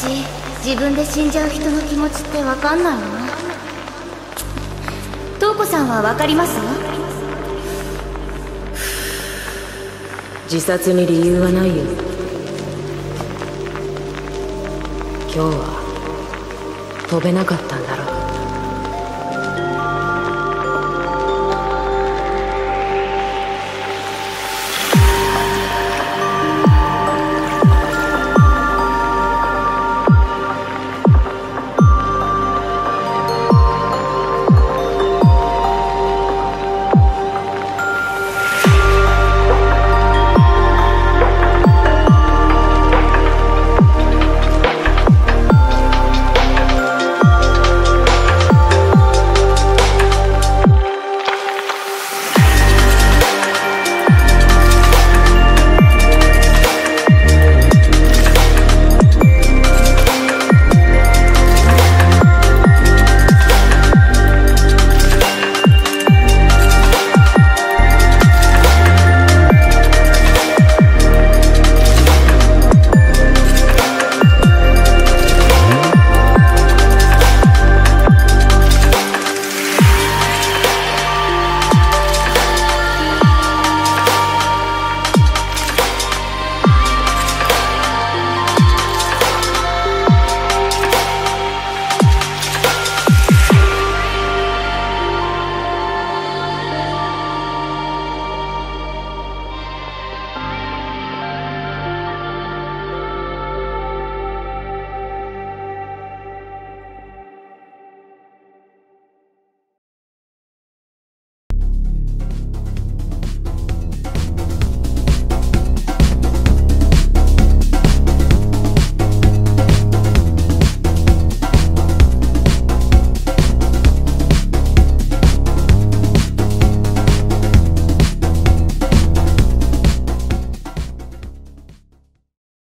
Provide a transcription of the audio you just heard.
私自分で死んじゃう人の気持ちって分かんないな瞳子さんは分かります？自殺に理由はないよ。今日は飛べなかったんだろう。